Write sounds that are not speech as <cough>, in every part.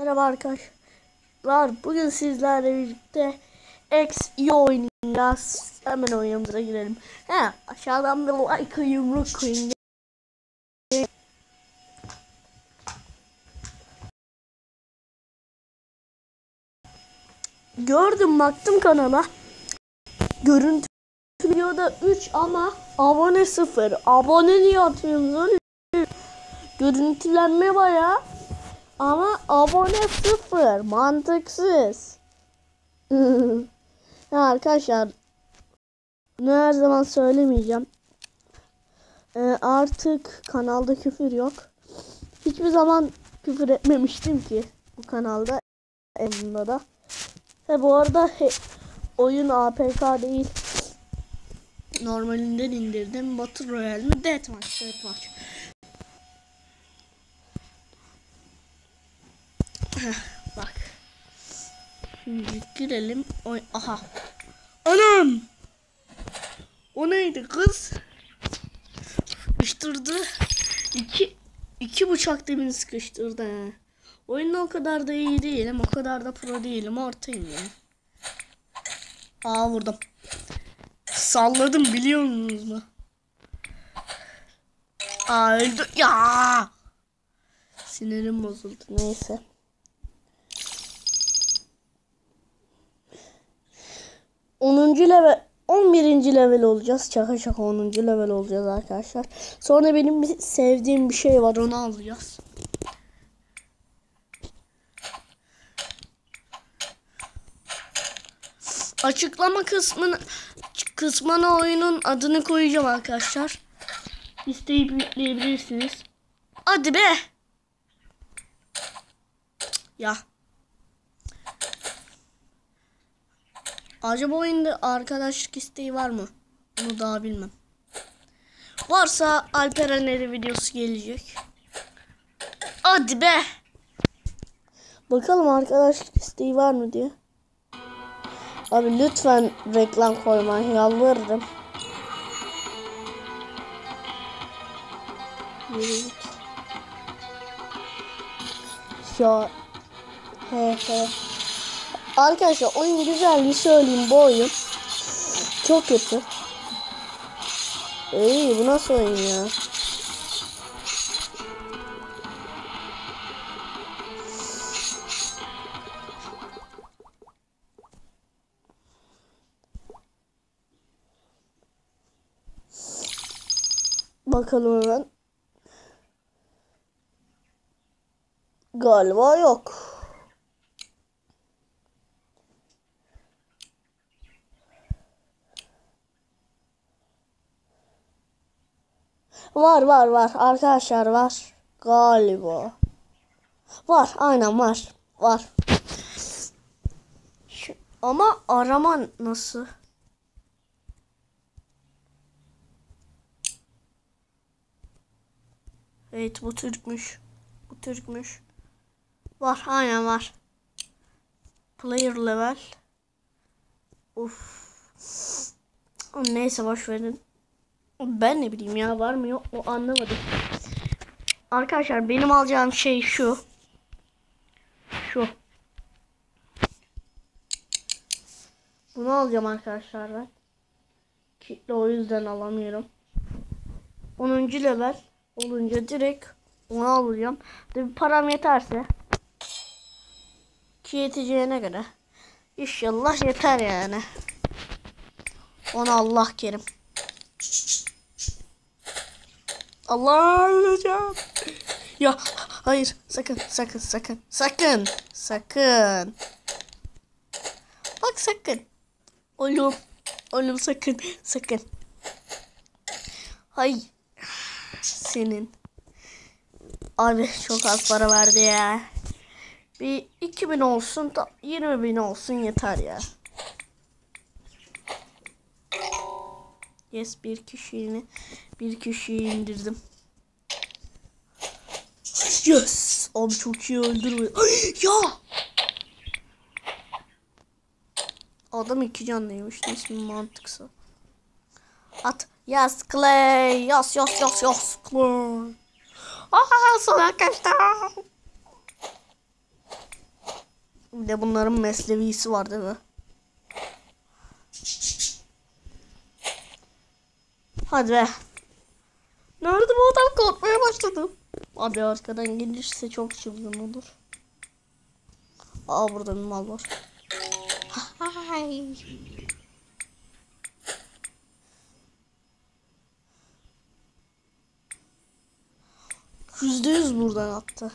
Merhaba arkadaşlar. Bugün sizlerle birlikte X iyi oynayacağız. Hemen oyunumuza girelim. He, aşağıdan bir like yumruk koyun. Gördüm baktım kanala. Görüntü videoda 3 ama abone 0. Abone niye atıyorsunuz? Görüntülenme bayağı. Ama abone sıfır. Mantıksız. <laughs> ya arkadaşlar bunu her zaman söylemeyeceğim. Ee, artık kanalda küfür yok. Hiçbir zaman küfür etmemiştim ki bu kanalda. Bunda da. Ve bu arada he, oyun APK değil. Normalinden indirdim. Battle Royale mi? Deathmatch. Deathmatch. Bak. Şimdi girelim. Oy aha. Anam. O neydi kız? Sıkıştırdı. İki, iki bıçak demin sıkıştırdı. He. Oyunda o kadar da iyi değilim. O kadar da pro değilim. Ortayım ya. Aa vurdum. Salladım biliyor musunuz mu? Aa öldü. Ya. Sinirim bozuldu. Neyse. 10. level 11. level olacağız. Şaka şaka 10. level olacağız arkadaşlar. Sonra benim bir sevdiğim bir şey var onu alacağız. Açıklama kısmına kısmına oyunun adını koyacağım arkadaşlar. İsteyip yükleyebilirsiniz. Hadi be. Ya. Acaba oyunda arkadaşlık isteği var mı? Bunu daha bilmem. Varsa Alperen'leri videosu gelecek. Hadi be. Bakalım arkadaşlık isteği var mı diye. Abi lütfen reklam koyma yalvarırım. Ya he he. Arkadaşlar oyun güzelliği söyleyeyim bu oyun. Çok kötü. İyi bu nasıl oyun ya? Bakalım hemen. Galiba yok. Var var var arkadaşlar var. Galiba. Var aynen var. Var. Ama arama nasıl? Evet bu Türkmüş. Bu Türkmüş. Var aynen var. Player level. Uf. Neyse boş verin. Ben ne bileyim ya var mı yok mu anlamadım. Arkadaşlar benim alacağım şey şu. Şu. Bunu alacağım arkadaşlar ben. Kitle o yüzden alamıyorum. 10. level olunca direkt onu alacağım. Tabi param yeterse. Ki yeteceğine göre. İnşallah yeter yani. Ona Allah kerim. Allah öleceğim. Ya hayır sakın sakın sakın sakın sakın. Bak sakın. Oğlum oğlum sakın sakın. Hay senin. Abi çok az para verdi ya. Bir 2000 olsun da 20 bin olsun yeter ya. Yes bir kişiyi bir kişiyi indirdim. Yes. Abi çok iyi öldürme. ya. Adam iki canlıymış. İsmi mantıksa. At. Yes Clay. Yes yes yes yes Clay. Aa sana kaçtım. Bir de bunların meslevisi var değil mi? Hadi be. Nerede bu adam korkmaya başladım. Abi arkadan gelirse çok çılgın olur. Aa burada bir mal var. Hay. Yüzde yüz buradan attı.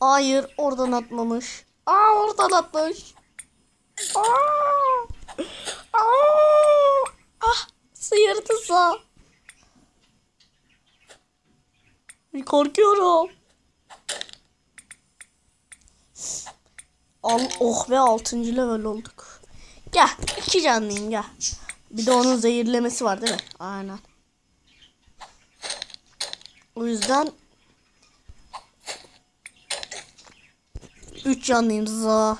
Hayır oradan atmamış. Aa oradan atmış. Aa! Sıyırdı sağ. Korkuyorum. Al, oh be 6. level olduk. Gel iki canlıyım gel. Bir de onun zehirlemesi var değil mi? Aynen. O yüzden 3 canlıyım za.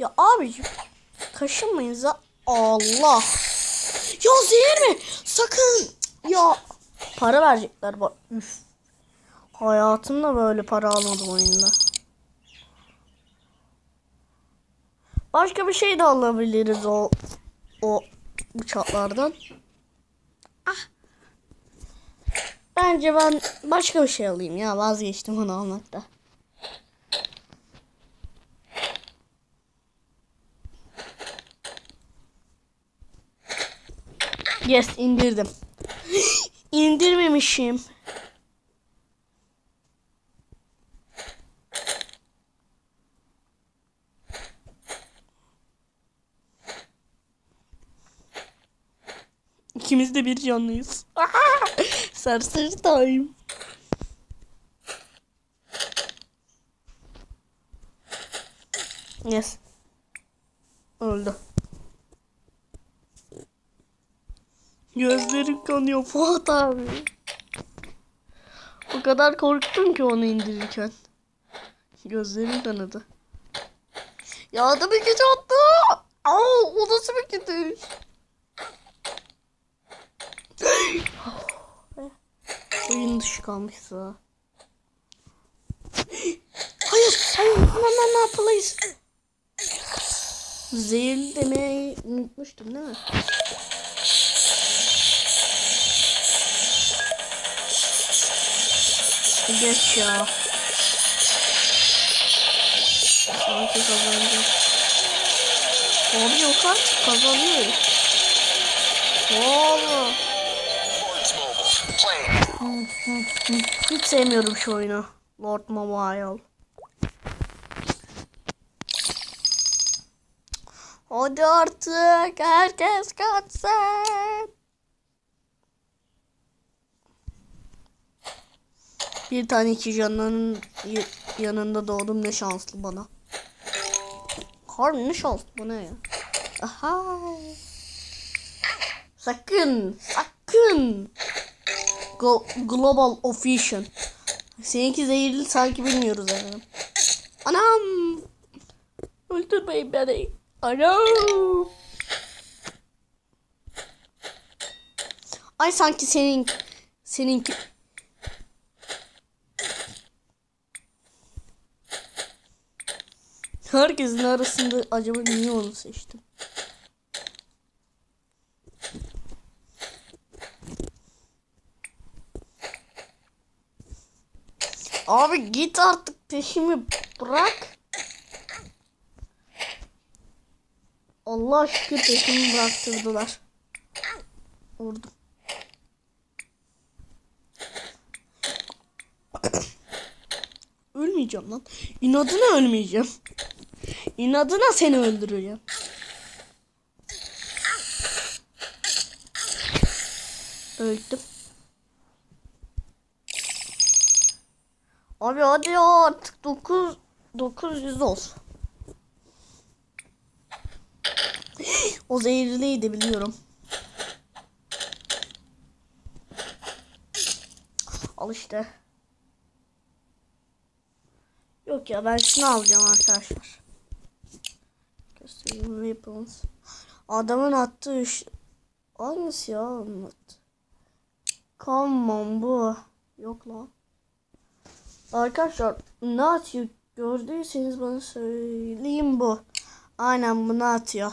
Ya abicim kaşınmayın za. Allah. Ya zehir mi? Sakın. Ya para verecekler bak. Üf. Hayatımda böyle para almadım oyunda. Başka bir şey de alabiliriz o o bıçaklardan. Ah. Bence ben başka bir şey alayım ya vazgeçtim onu almakta. Yes indirdim. <gasps> İndirmemişim. İkimiz de bir canlıyız. <laughs> Serseri time. Yes. Öldü. Gözlerim kanıyor Fuat abi. O kadar korktum ki onu indirirken. Gözlerim kanadı. Ya da bir güç attı. Aa, o nasıl bir gidiş? Oyun dışı kalmışsa. Hayır, hayır, hemen ne yapmalıyız? Zehirli demeyi unutmuştum değil mi? Geç ya. Sanki kazanacağım. Abi yok artık kazanıyor. Oğlum. Hiç sevmiyorum şu oyunu. Lord Mobile. Hadi artık herkes kaçsın. Bir tane iki canının y- yanında doğdum ne şanslı bana. Harbi ne şanslı bu ne ya? Aha. Sakın, sakın. Go- Global Official. Seninki zehirli sanki bilmiyoruz efendim. Anam. Öldürmeyin beni. Anam. Ay sanki senin seninki Herkesin arasında acaba niye onu seçtim? Abi git artık peşimi bırak. Allah şükür peşimi bıraktırdılar. Vurdum. <coughs> Ölmeyeceğim lan. İnadına ölmeyeceğim. İnadına seni öldüreceğim. Öldüm. Abi hadi artık 9 900 olsun. <gasps> o zehirliydi biliyorum. Al işte. Yok ya ben şunu alacağım arkadaşlar. Göstereyim weapons. Adamın attığı ış- Hangisi ya anlat. Come on bu. Yok lan. Arkadaşlar ne atıyor gördüyseniz bana söyleyin bu. Aynen bunu atıyor.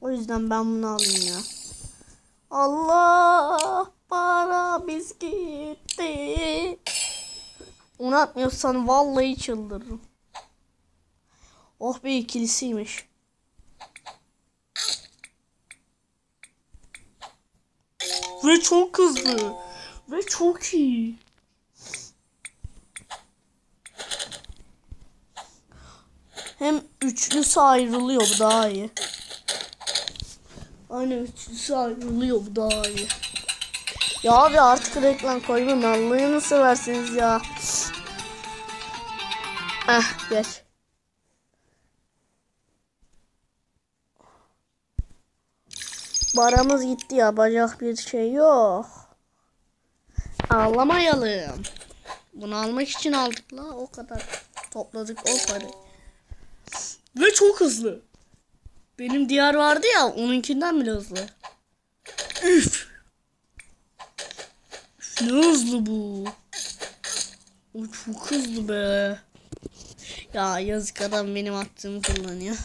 O yüzden ben bunu alayım ya. Allah para biz gitti. Onu vallahi çıldırırım. Oh be ikilisiymiş. Ve çok hızlı. Ve çok iyi. Hem üçlüsü ayrılıyor bu daha iyi. Aynen üçlüsü ayrılıyor bu daha iyi. Ya abi artık reklam koymayın Allah'ını seversiniz ya. Ah geç. Baramız gitti ya bacak bir şey yok. Ağlamayalım. Bunu almak için aldık la o kadar. Topladık o parayı. Ve çok hızlı. Benim diğer vardı ya onunkinden bile hızlı. Üf. Üf, ne hızlı bu. O çok hızlı be. Ya yazık adam benim attığımı kullanıyor.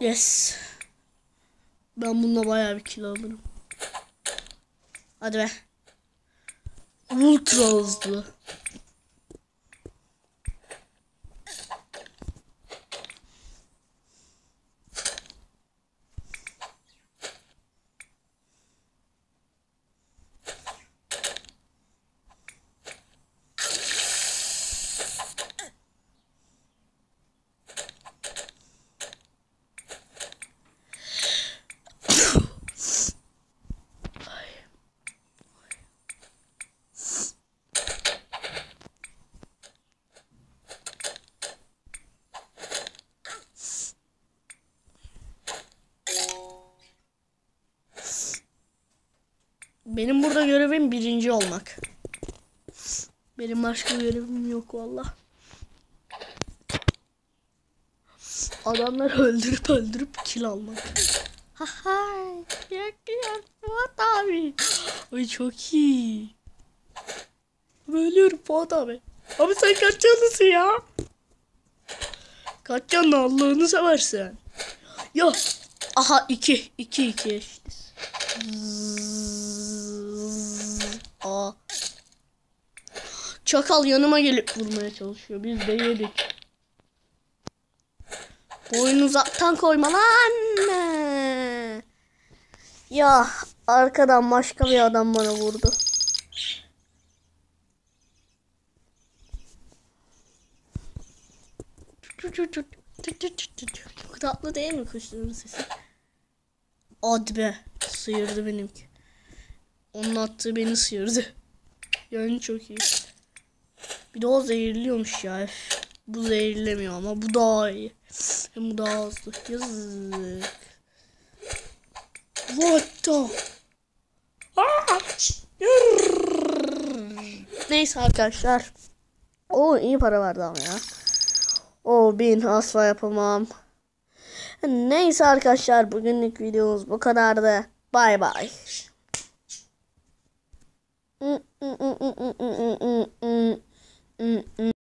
Yes. Ben bununla bayağı bir kilo alırım. Hadi be. Ultra hızlı. Benim burada görevim birinci olmak. Benim başka görevim yok valla. Adamları öldürüp öldürüp kill almak. Ha ha. Yak yak Fuat abi. Ay çok iyi. Ölüyorum Fuat abi. Abi sen kaç canlısın ya? Kaç canlı Allah'ını seversen. Ya. Aha iki. iki iki eşitiz. Aa. Çakal yanıma gelip vurmaya çalışıyor. Biz de yedik. Boynu uzaktan koyma lan. Ya arkadan başka bir adam bana vurdu. Çok tatlı değil mi kuşların sesi? Hadi be. Sıyırdı benimki. Onun attığı beni sıyırdı. Yani çok iyi. Bir de o zehirliyormuş ya. Üf. Bu zehirlemiyor ama bu daha iyi. Hem bu daha hızlı. Yazık. What the? Neyse arkadaşlar. O iyi para vardı ama ya. O bin asla yapamam. Neyse arkadaşlar bugünlük videomuz bu kadardı. Bay bay. Mm, 嗯嗯。